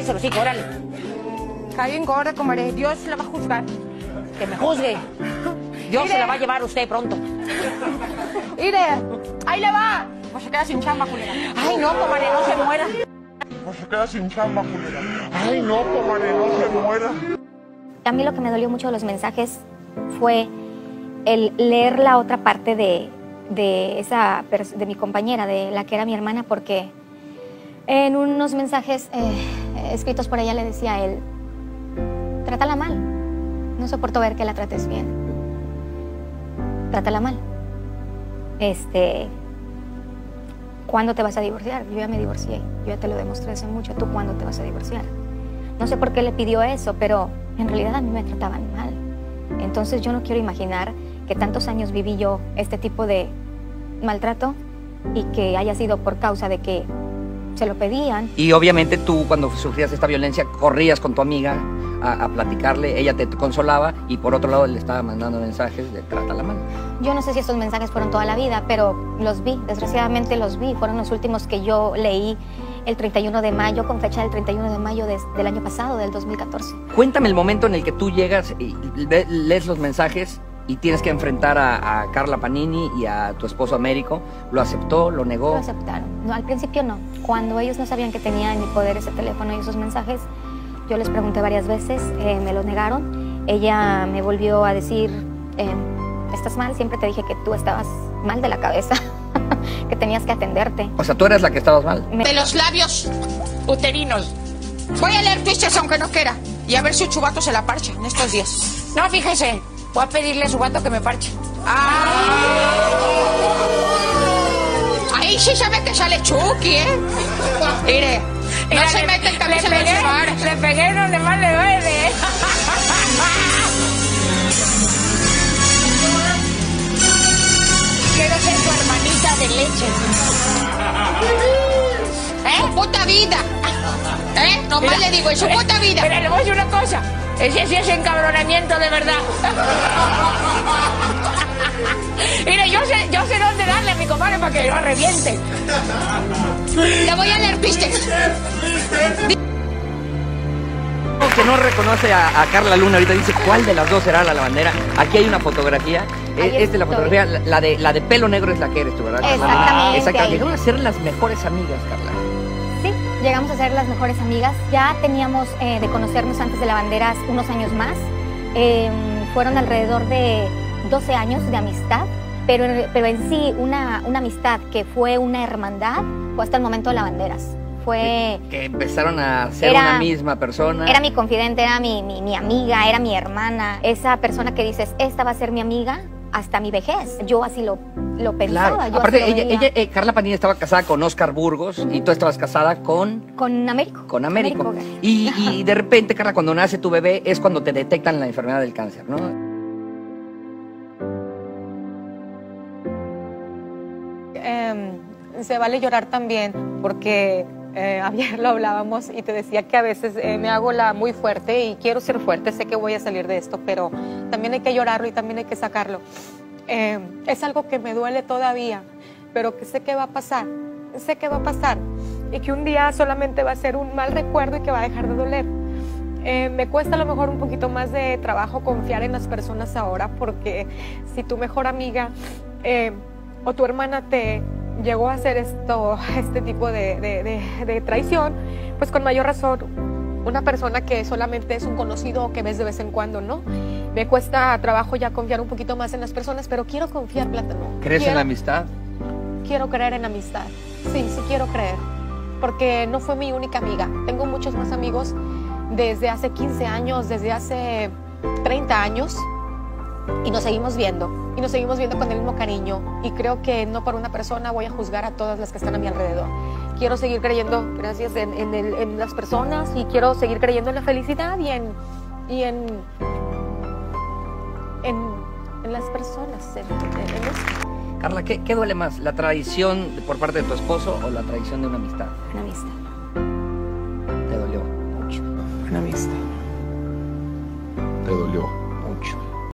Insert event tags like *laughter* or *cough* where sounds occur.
cállese los hijos, órale. Caen gorda, comadre. Dios la va a juzgar. Que me juzgue. Dios se la va a llevar usted pronto. Mire, ahí le va. Pues se queda sin chamba, culera. Ay, no, comadre, no se muera. Pues se queda sin chamba, culera. Ay, no, comadre, no se muera. A mí lo que me dolió mucho de los mensajes fue el leer la otra parte de, de esa de mi compañera, de la que era mi hermana, porque en unos mensajes eh, escritos por ella le decía a él, trátala mal. No soporto ver que la trates bien. Trátala mal. Este, ¿cuándo te vas a divorciar? Yo ya me divorcié, yo ya te lo demostré hace mucho. ¿Tú cuándo te vas a divorciar? No sé por qué le pidió eso, pero en realidad a mí me trataban mal. Entonces yo no quiero imaginar que tantos años viví yo este tipo de maltrato y que haya sido por causa de que se lo pedían. Y obviamente tú cuando sufrías esta violencia corrías con tu amiga a, a platicarle, ella te consolaba y por otro lado le estaba mandando mensajes de trátala mal. Yo no sé si estos mensajes fueron toda la vida, pero los vi, desgraciadamente los vi. Fueron los últimos que yo leí el 31 de mayo, con fecha del 31 de mayo des- del año pasado, del 2014. Cuéntame el momento en el que tú llegas y lees los mensajes y tienes que enfrentar a, a Carla Panini y a tu esposo Américo. ¿Lo aceptó? ¿Lo negó? Lo aceptaron. No, al principio no. Cuando ellos no sabían que tenía en mi poder ese teléfono y esos mensajes, yo les pregunté varias veces, eh, me los negaron. Ella me volvió a decir, eh, estás mal, siempre te dije que tú estabas mal de la cabeza, *laughs* que tenías que atenderte. O sea, tú eras la que estabas mal. Me- De los labios uterinos. Voy a leer pistas aunque no quiera. Y a ver si Chubato se la parcha en estos días. No, fíjese. Voy a pedirle a su gato que me parche. Ahí sí sabe que sale Chucky, ¿eh? Mire, no se mete en camisa le pegué. Le pegué donde más le duele. *laughs* Quiero ser tu hermanita de leche. ¿Eh? Puta vida. ¿Eh? Nomás Mira, le digo, en su eh, puta vida. Mira, le voy a decir una cosa. Ese sí es encabronamiento de verdad. Mira, yo sé, yo sé dónde darle a mi comadre para que lo reviente. Le voy a leer pistas. que no reconoce a, a Carla Luna ahorita dice cuál de las dos será la lavandera. Aquí hay una fotografía. Ahí Eh, Esta es la fotografía, la, de, la de pelo negro es la que eres tú, ¿verdad? Exactamente, ahí. Llegaron a ser las mejores amigas, Carla. Llegamos a ser las mejores amigas. Ya teníamos eh, de conocernos antes de la banderas unos años más. Eh, fueron alrededor de 12 años de amistad, pero, pero en sí una, una amistad que fue una hermandad fue hasta el momento de la banderas. Fue, Que empezaron a ser Era- una misma persona. era mi confidente, era mi, mi, mi amiga, era mi hermana. Esa persona que dices, esta va a ser mi amiga hasta mi vejez. Yo así lo, lo pensaba. Claro. yo Aparte, ella, eh, Carla Panini estaba casada con Oscar Burgos y tú estabas casada con, Con Américo. con Américo. Américo. Y, y de repente, Carla, cuando nace tu bebé es cuando te detectan la enfermedad del cáncer, ¿no? Em, se vale llorar también porque eh, *laughs* ayer lo hablábamos y te decía que a veces eh, me hago la muy fuerte y quiero ser fuerte, sé que voy a salir de esto, pero también hay que llorarlo y también hay que sacarlo. Em, es algo que me duele todavía, pero que sé que va a pasar, sé que va a pasar y que un día solamente va a ser un mal recuerdo y que va a dejar de doler. Eh, me cuesta a lo mejor un poquito más de trabajo confiar en las personas ahora porque si tu mejor amiga eh, o tu hermana te llegó a hacer esto, este tipo de, de- de- de traición, pues con mayor razón una persona que solamente es un conocido o que ves de vez en cuando, ¿no? Me cuesta trabajo ya confiar un poquito más en las personas, pero quiero confiar, Plátano. ¿Crees en Quiero- la amistad? quiero creer en amistad. Sí, sí quiero creer. Porque no fue mi única amiga. Tengo muchos más amigos desde hace 15 años, desde hace 30 años. Y nos seguimos viendo. Y nos seguimos viendo con el mismo cariño. Y creo que no por una persona voy a juzgar a todas las que están a mi alrededor. Quiero seguir creyendo, gracias, en, en el- en las personas. Y quiero seguir creyendo en la felicidad y en... Y en, en, en las personas. en- en- en esto. Carla, ¿qué, qué duele más? ¿La traición por parte de tu esposo o la traición de una amistad? Una amistad. Te dolió. Mucho. Una amistad. Te dolió.